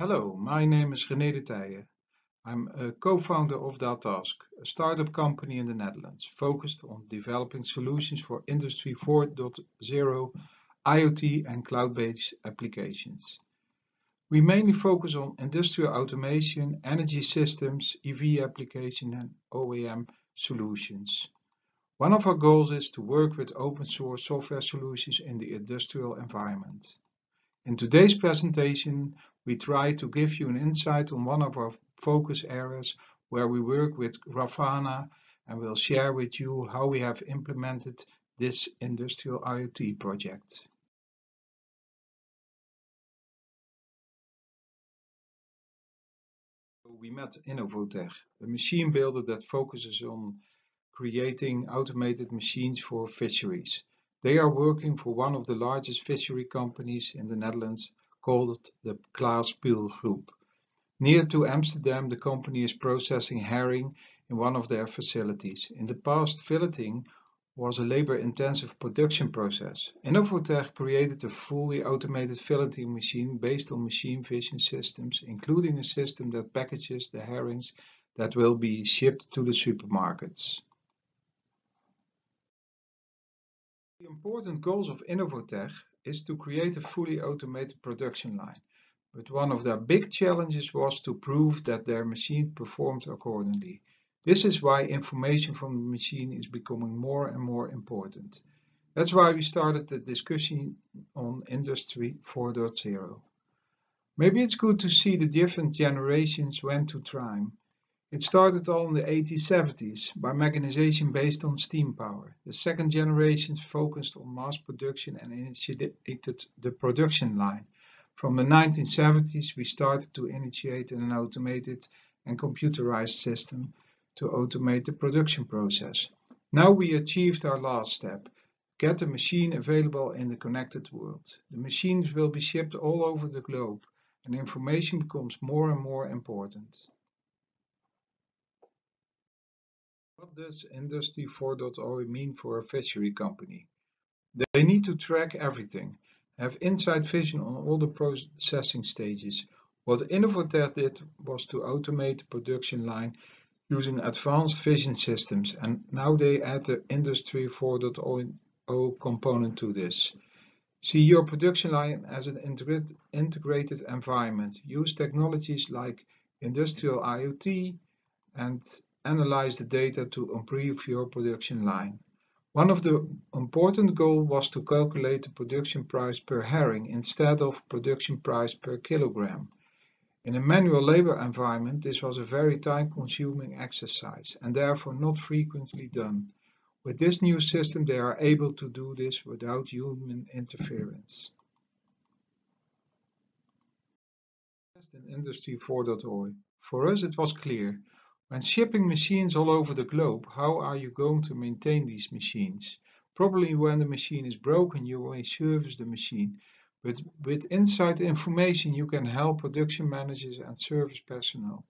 Hello, my name is René de Tije. I'm a co-founder of Datask, a startup company in the Netherlands focused on developing solutions for Industry 4.0, IoT and cloud-based applications. We mainly focus on industrial automation, energy systems, EV application and OEM solutions. One of our goals is to work with open source software solutions in the industrial environment. In today's presentation, we try to give you an insight on one of our focus areas where we work with Grafana and we'll share with you how we have implemented this industrial IoT project. We met Innovotech, a machine builder that focuses on creating automated machines for fisheries. They are working for one of the largest fishery companies in the Netherlands called the Klaas Puul Group. Near to Amsterdam, the company is processing herring in one of their facilities. In the past, filleting was a labor-intensive production process. Innovotech created a fully automated filleting machine based on machine vision systems, including a system that packages the herrings that will be shipped to the supermarkets. The important goals of Innovotech is to create a fully automated production line, but one of their big challenges was to prove that their machine performed accordingly. This is why information from the machine is becoming more and more important. That's why we started the discussion on Industry 4.0. Maybe it's good to see the different generations went to time. It started all in the 1870s by mechanization based on steam power. The second generation focused on mass production and initiated the production line. From the 1970s, we started to initiate an automated and computerized system to automate the production process. Now we achieved our last step, get the machine available in the connected world. The machines will be shipped all over the globe and information becomes more and more important. What does Industry 4.0 mean for a fishery company? They need to track everything, have inside vision on all the processing stages. What Innovotech did was to automate the production line using advanced vision systems and now they add the Industry 4.0 component to this. See your production line as an integrated environment. Use technologies like industrial IoT and analyze the data to improve your production line. One of the important goals was to calculate the production price per herring instead of production price per kilogram. In a manual labor environment, this was a very time-consuming exercise and therefore not frequently done. With this new system, they are able to do this without human interference. In Industry 4.0, for us it was clear when shipping machines all over the globe, how are you going to maintain these machines? Probably when the machine is broken, you will service the machine. But with inside information, you can help production managers and service personnel.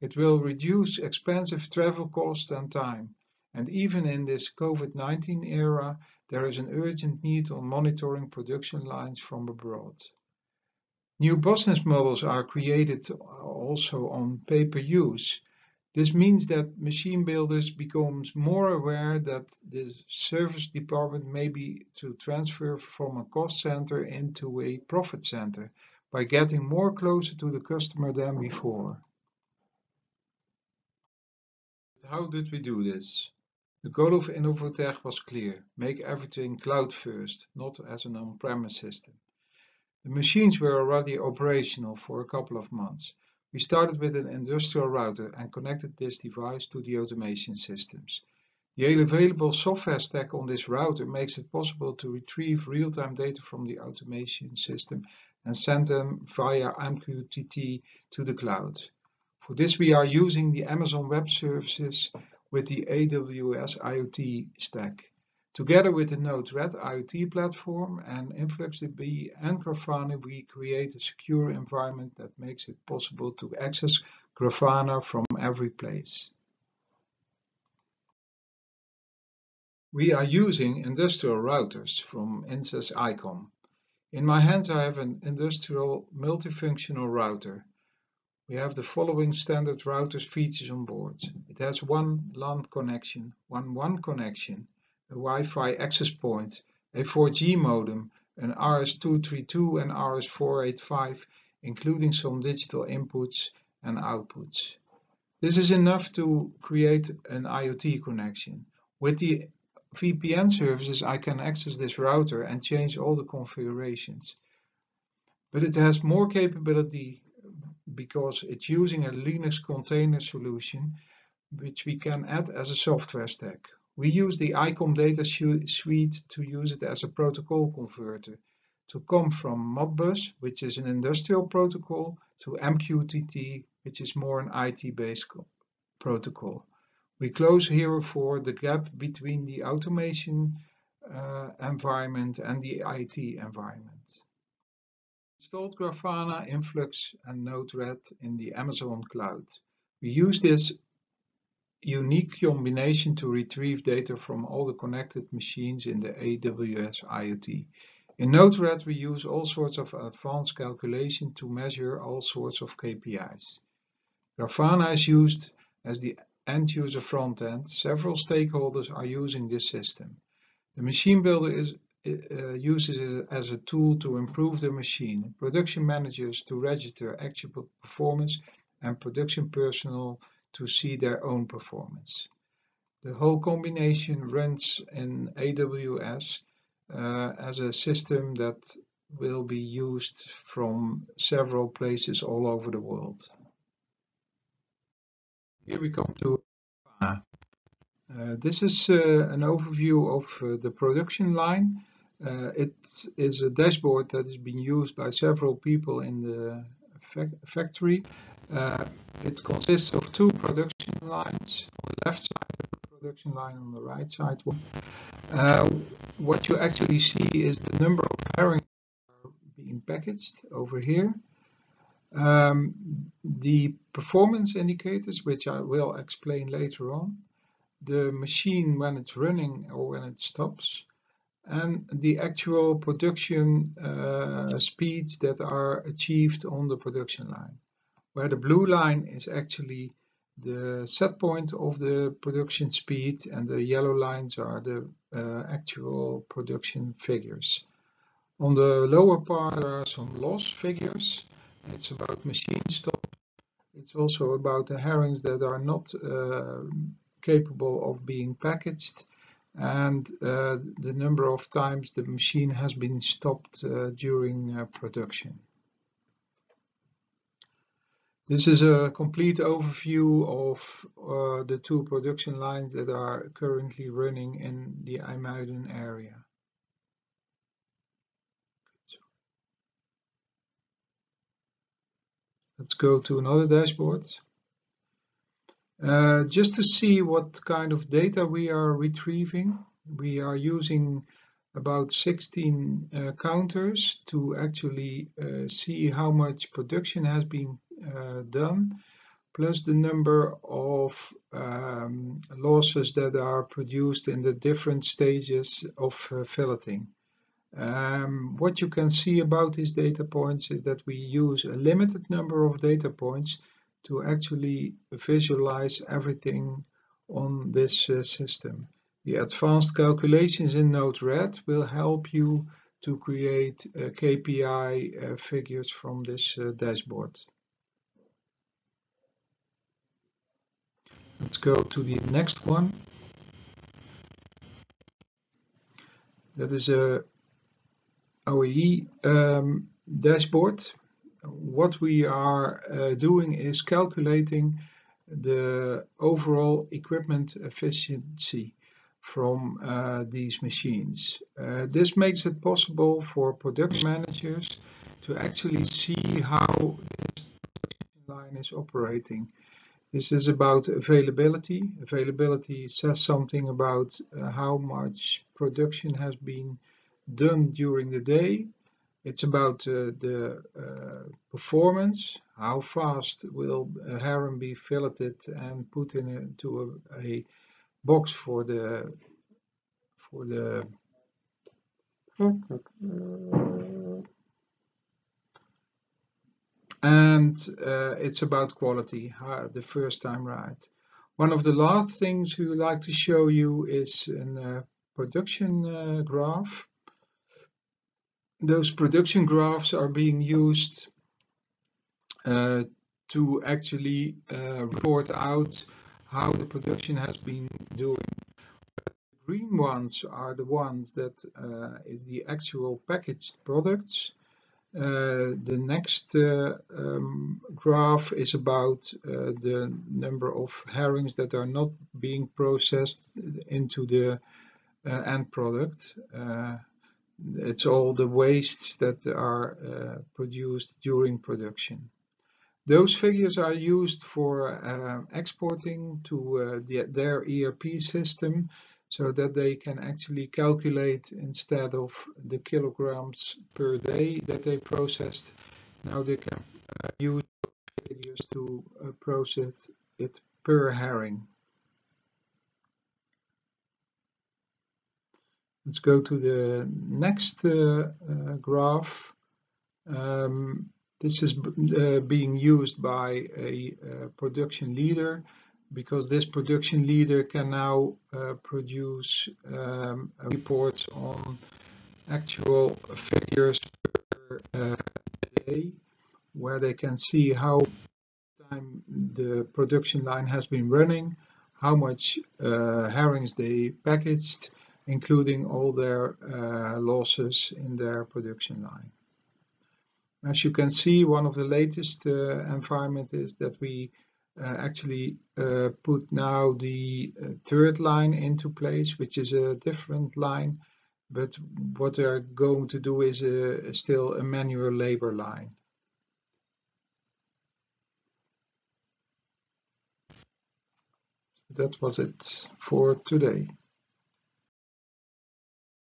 It will reduce expensive travel costs and time. And even in this COVID-19 era, there is an urgent need on monitoring production lines from abroad. New business models are created also on pay-per-use. This means that machine builders become more aware that the service department may be to transfer from a cost center into a profit center by getting more closer to the customer than before. How did we do this? The goal of Innovotech was clear, make everything cloud first, not as an on-premise system. The machines were already operational for a couple of months. We started with an industrial router and connected this device to the automation systems. The available software stack on this router makes it possible to retrieve real-time data from the automation system and send them via MQTT to the cloud. For this we are using the Amazon Web Services with the AWS IoT stack. Together with the Node-RED IoT platform and InfluxDB and Grafana, we create a secure environment that makes it possible to access Grafana from every place. We are using industrial routers from INSYS ICOM. In my hands I have an industrial multifunctional router. We have the following standard routers features on board. It has one LAN connection, one WAN connection, a Wi-Fi access point, a 4G modem, an RS-232 and RS-485, including some digital inputs and outputs. This is enough to create an IoT connection. With the VPN services, I can access this router and change all the configurations. But it has more capability because it's using a Linux container solution, which we can add as a software stack. We use the ICOM data suite to use it as a protocol converter to come from Modbus, which is an industrial protocol, to MQTT, which is more an IT-based protocol. We close here for the gap between the automation uh, environment and the IT environment. Installed Grafana, Influx and Node-RED in the Amazon cloud. We use this unique combination to retrieve data from all the connected machines in the AWS IoT. In Node-RED, we use all sorts of advanced calculation to measure all sorts of KPIs. Grafana is used as the end-user front-end. Several stakeholders are using this system. The machine builder is, uh, uses it as a tool to improve the machine, production managers to register actual performance, and production personnel to see their own performance. The whole combination runs in AWS uh, as a system that will be used from several places all over the world. Here we come to uh, this is uh, an overview of uh, the production line. Uh, it is a dashboard that is being used by several people in the factory. Uh, it consists of two production lines on the left side of production line on the right side one. Uh, what you actually see is the number of herring being packaged over here. Um, the performance indicators, which I will explain later on, the machine when it's running or when it stops, and the actual production uh, speeds that are achieved on the production line. Where the blue line is actually the set point of the production speed and the yellow lines are the uh, actual production figures. On the lower part there are some loss figures. It's about machine stop. It's also about the herrings that are not uh, capable of being packaged and uh, the number of times the machine has been stopped uh, during uh, production. This is a complete overview of uh, the two production lines that are currently running in the IJmuiden area. Let's go to another dashboard. Uh, just to see what kind of data we are retrieving, we are using about 16 uh, counters to actually uh, see how much production has been done, plus the number of um, losses that are produced in the different stages of uh, filleting. Um, what you can see about these data points is that we use a limited number of data points to actually visualize everything on this uh, system. The advanced calculations in Node-RED will help you to create uh, KPI uh, figures from this uh, dashboard. Let's go to the next one. That is a OEE um, dashboard. What we are uh, doing is calculating the overall equipment efficiency from uh, these machines. Uh, this makes it possible for production managers to actually see how this line is operating this is about availability. Availability says something about uh, how much production has been done during the day. It's about uh, the uh, performance, how fast will a be filleted and put in into a, a box for the for the and uh, it's about quality, uh, the first time right. One of the last things we would like to show you is a production uh, graph. Those production graphs are being used uh, to actually uh, report out how the production has been doing. The green ones are the ones that uh, is the actual packaged products the next uh, um, graph is about uh, the number of herrings that are not being processed into the end product. it's all the wastes that are produced during production. Those figures are used for uh, exporting to uh, the, their ERP system so that they can actually calculate instead of the kilograms per day that they processed. Now they can uh, use figures to uh, process it per herring. Let's go to the next uh, uh graph. Um, this is uh, being used by a uh, production leader because this production leader can now uh, produce um, reports on actual figures per uh, day where they can see how time the production line has been running, how much uh, herrings they packaged, including all their uh, losses in their production line. As you can see, one of the latest uh, environment is that we actually uh, put now the uh, third line into place, which is a different line. But what they're going to do is a, still a manual labor line. That was it for today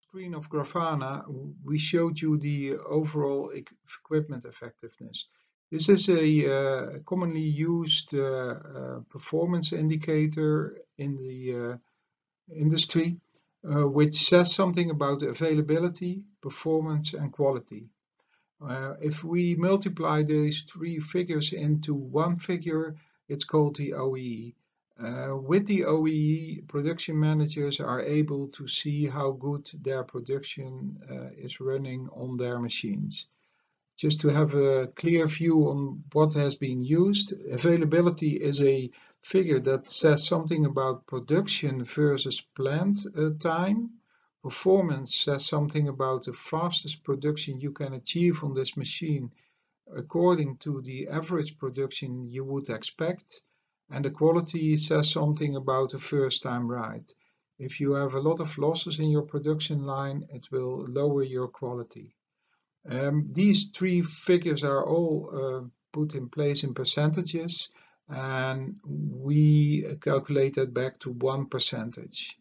screen of Grafana, we showed you the overall equipment effectiveness. This is a uh, commonly used uh, uh, performance indicator in the uh, industry, uh, which says something about availability, performance and quality. Uh, if we multiply these three figures into one figure, it's called the OEE. with the OEE, production managers are able to see how good their production is running on their machines just to have a clear view on what has been used. Availability is a figure that says something about production versus planned uh, time. Performance says something about the fastest production you can achieve on this machine according to the average production you would expect. And the quality says something about the first time right. If you have a lot of losses in your production line, it will lower your quality. Um, these three figures are all uh, put in place in percentages and we calculate that back to one percentage.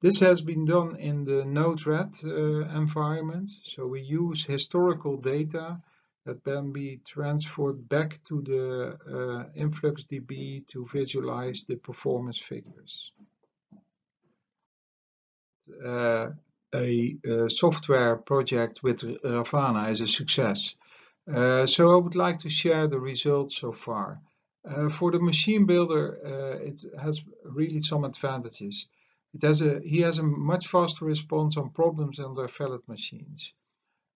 This has been done in the Node-RED uh, environment, so we use historical data that can be transferred back to the uh, InfluxDB to visualize the performance figures. Uh, a, a software project with Grafana is a success. Uh, so I would like to share the results so far. Uh, for the machine builder, uh, it has really some advantages. It has a, he has a much faster response on problems on their valid machines.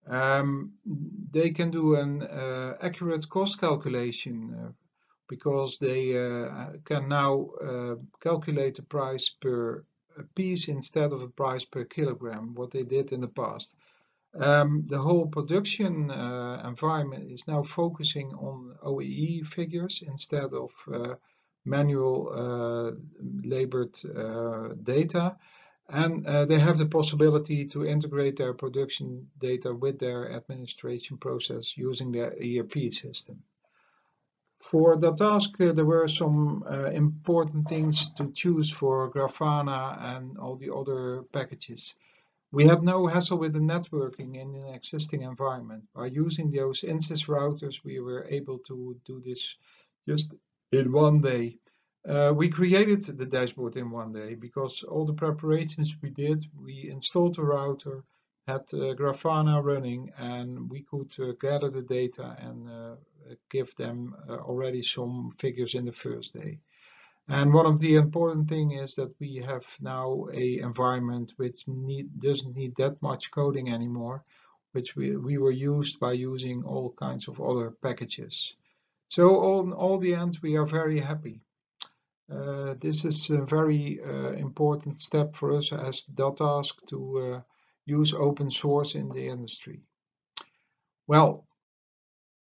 Um, they can do an accurate cost calculation because they can now calculate the price per a piece instead of a price per kilogram, what they did in the past. Um, the whole production uh, environment is now focusing on OEE figures instead of uh, manual uh, labored uh, data. And uh, they have the possibility to integrate their production data with their administration process using their ERP system. For Datask, uh, there were some uh, important things to choose for Grafana and all the other packages. We had no hassle with the networking in an existing environment. By using those INSYS routers, we were able to do this just in one day. Uh, we created the dashboard in one day because all the preparations we did, we installed the router, had uh, Grafana running, and we could uh, gather the data and uh, give them already some figures in the first day. And one of the important thing is that we have now a environment which need, doesn't need that much coding anymore, which we, we were used by using all kinds of other packages. So on all the end, we are very happy. Uh, this is a very uh, important step for us as Datask to uh, use open source in the industry. Well,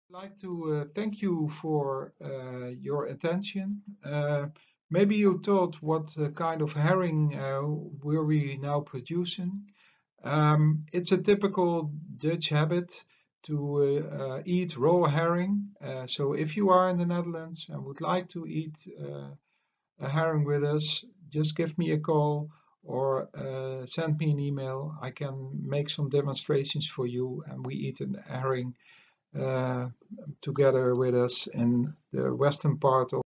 I'd like to uh, thank you for uh, your attention. Uh, maybe you thought what kind of herring were we now producing? Um, it's a typical Dutch habit to uh, eat raw herring. Uh, so if you are in the Netherlands and would like to eat uh, a herring with us, just give me a call or uh, send me an email. I can make some demonstrations for you and we eat an herring uh, together with us in the western part of